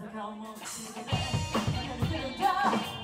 Calma, calma, calma.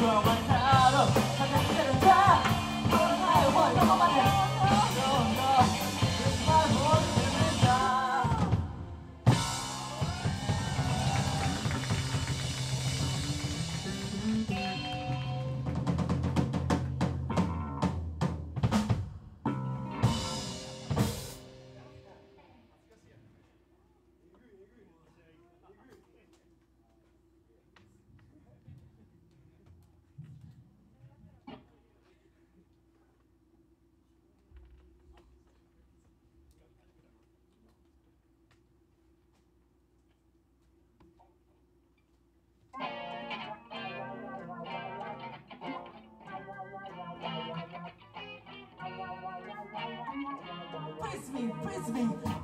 12 in me.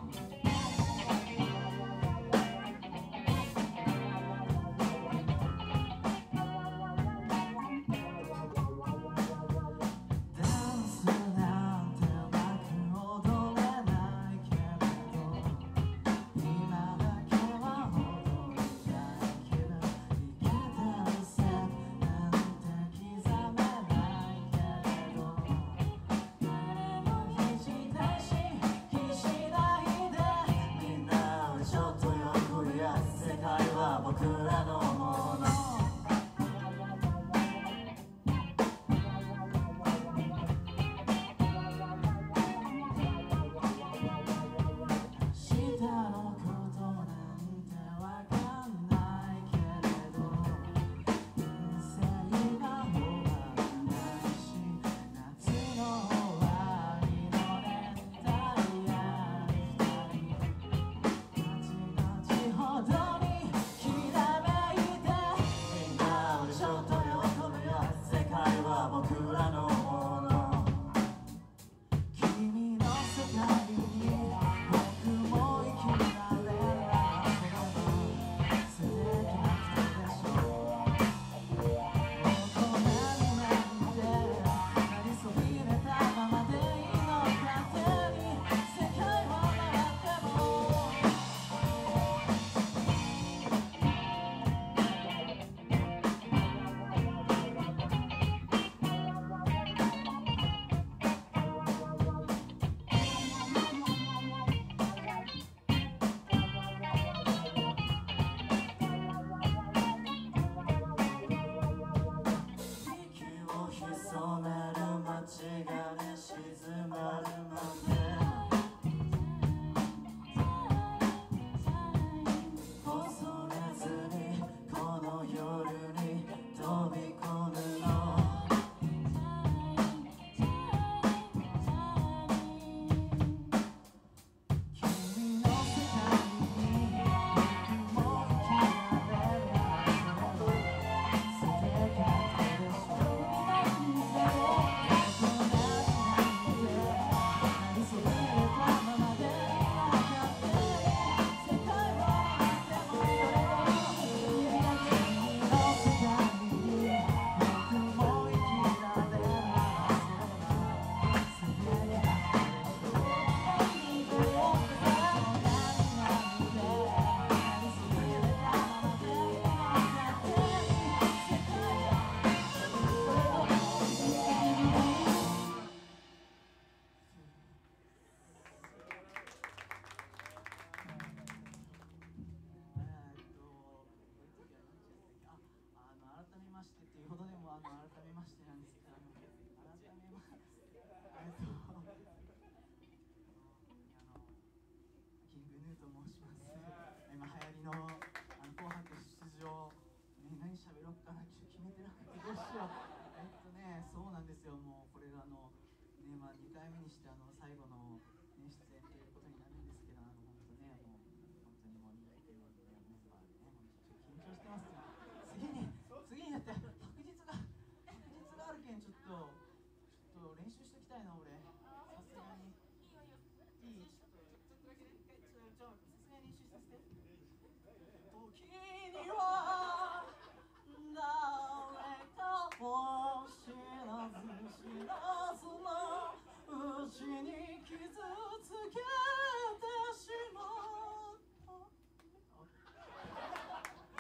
私に傷つけてしまった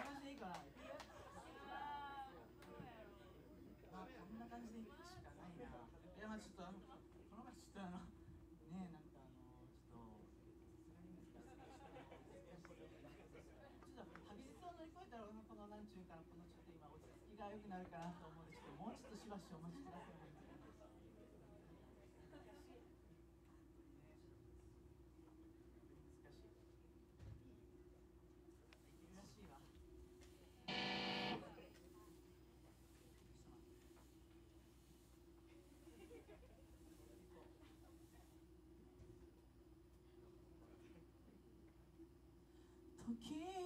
感でいいかなまあこんな感じでいくしかないな。いやまあちょっとあのこの前ちょっとあのねえなんかあのちょっとちょっと白日を乗り越えたらこの何ちゅうからこのちょっと今落ち着きが良くなるかなと思うんですけどもうちょっとしばしお待ちください king.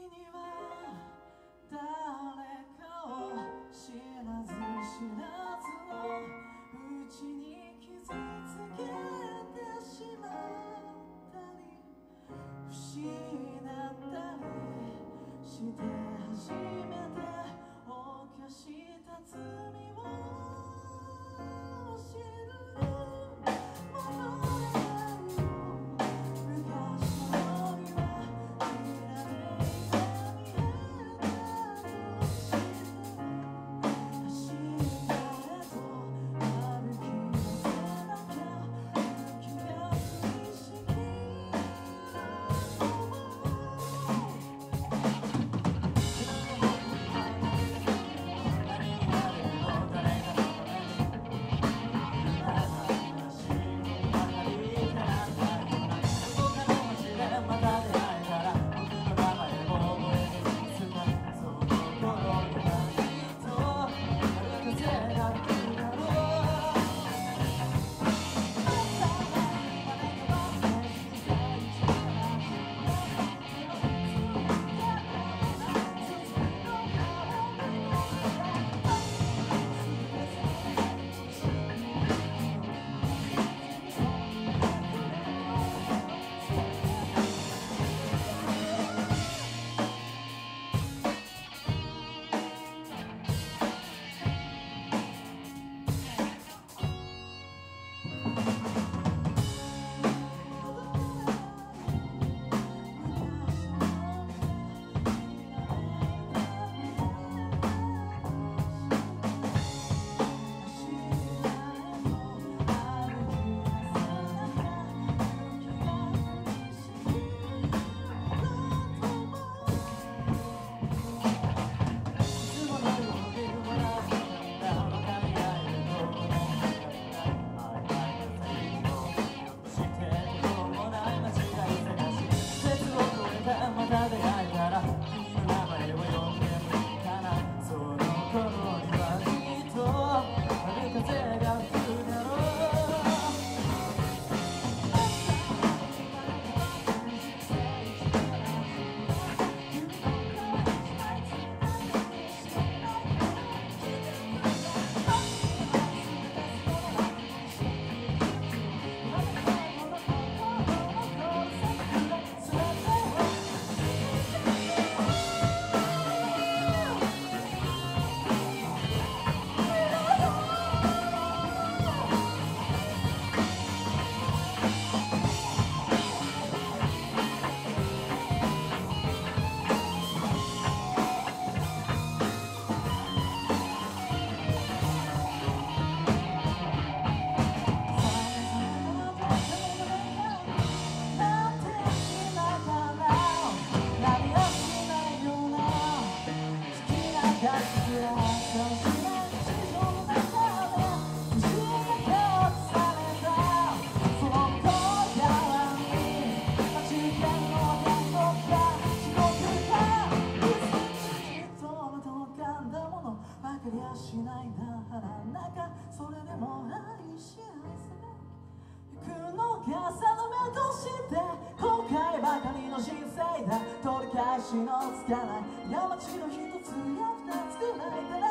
のつかない山地の一つや二つくらいから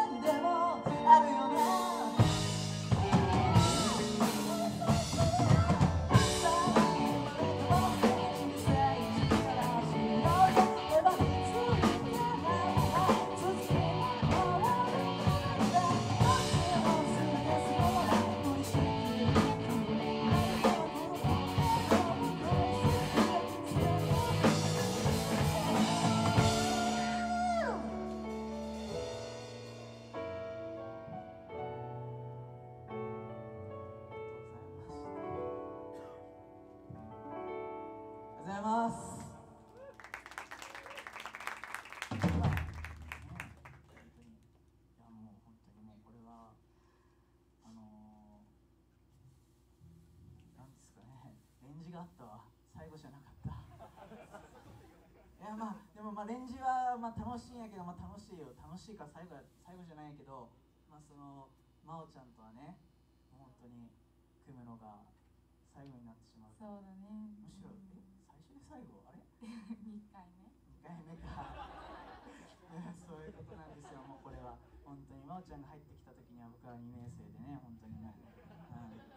まあ、レンジはまあ楽しいんやけど、まあ、楽しいよ。楽しいから最後最後じゃないけど、まあ、その真央ちゃんとはね本当に組むのが最後になってしまう。そうだね。むしろえ最初で最後？あれ？2回目。2回目か。そういうことなんですよ。もうこれは。本当に真央ちゃんが入ってきた時には僕は2年生でね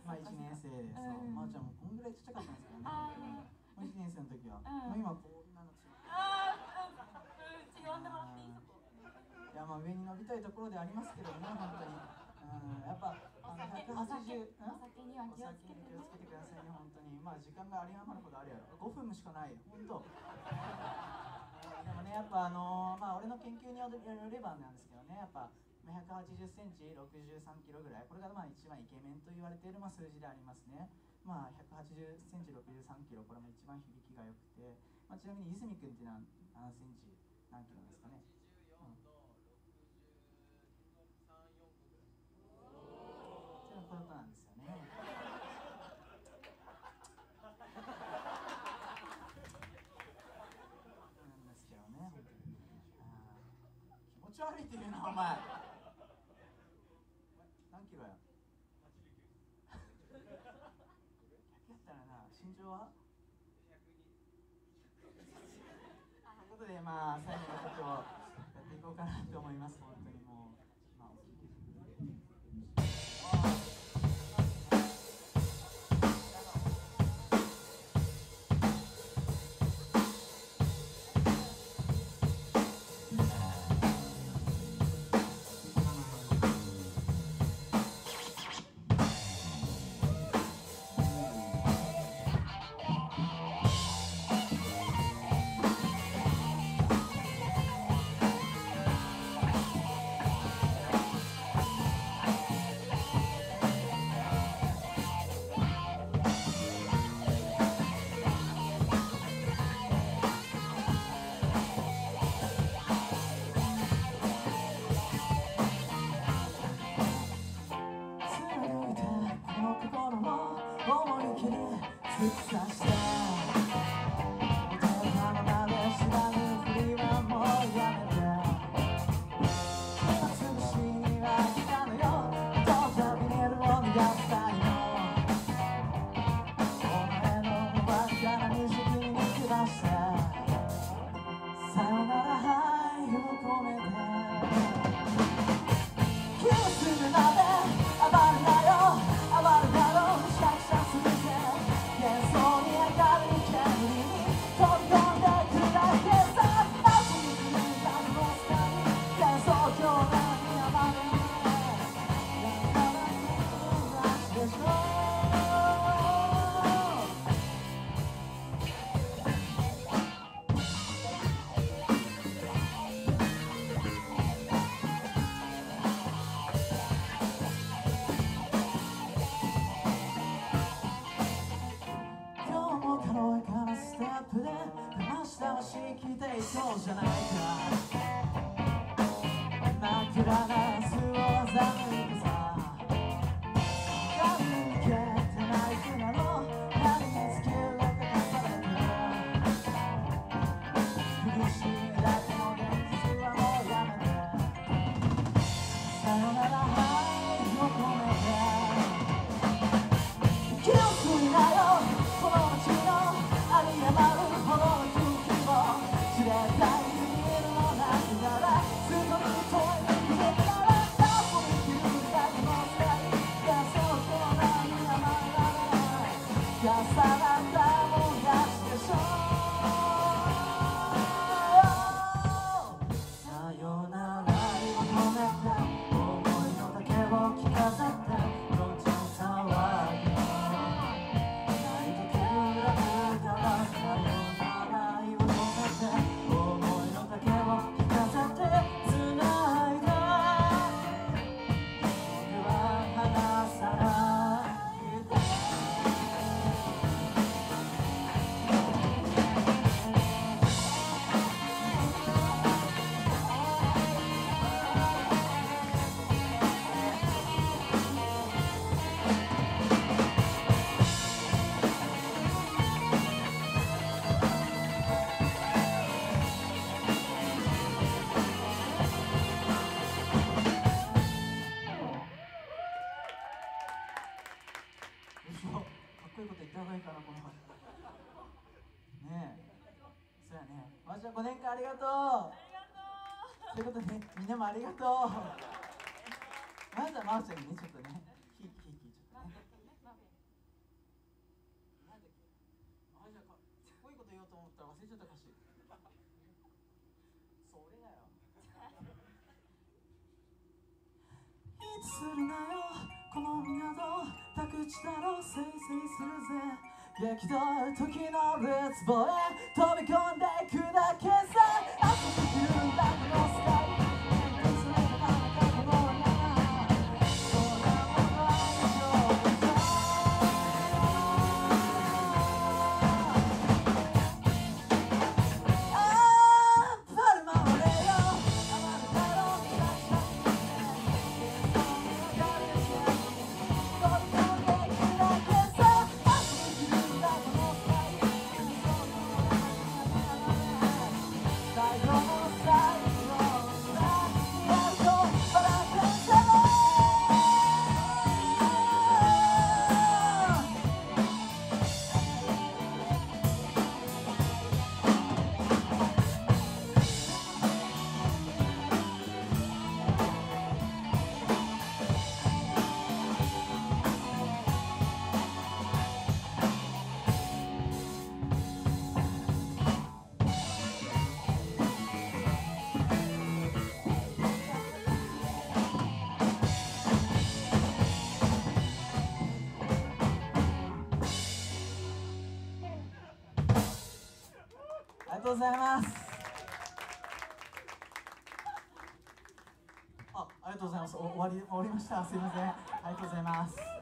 まあ1年生でそう、真央ちゃんもこんぐらいちっちゃかったんですけどね。1年生の時は、もう今こんなの呼んでもらっていい？そこ。いやまあ上に伸びたいところでありますけどね本当に。うんやっぱお酒お酒お酒には気をつけて気をつけてくださいね本当に。まあ時間があり余るほどあるやろ。5分しかない本当。でもねやっぱあのー、まあ俺の研究によればなんですけどねやっぱ180センチ63キロぐらい。これがまあ一番イケメンと言われているまあ数字でありますね。まあ180センチ63キロ。これも一番響きが良くて、まあ、ちなみに泉君っていうのは何センチ何キロですかね、うん、っていうことなんですよね。なんですけどね気持ち悪いって言うなお前何キロや逆やったらは？ということでまあ最後のことをやっていこうかなと思います本当に。そうじゃないか。ちゃん5年間ありがとう。ということでみんなもありがとう。まずはまーちゃんにねちょっとねひいひいひちょっとね。なんだっけあじゃあか。っこいいこと言おうと思ったら忘れちゃった歌詞それだよ。いつするなよ。この港宅地だろせいせいするぜ激動時のるつぼへ飛び込んでいくだけさ遊びきるんだこの世界崩ざいます。あ、ありがとうございます。終わり終わりました。すいません。ありがとうございます。